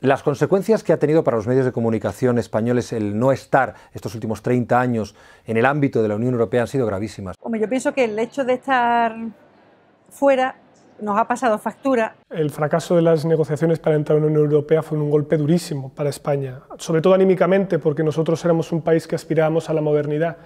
Las consecuencias que ha tenido para los medios de comunicación españoles el no estar estos últimos 30 años en el ámbito de la Unión Europea han sido gravísimas. Hombre, yo pienso que el hecho de estar fuera nos ha pasado factura. El fracaso de las negociaciones para entrar en la Unión Europea fue un golpe durísimo para España, sobre todo anímicamente, porque nosotros éramos un país que aspirábamos a la modernidad.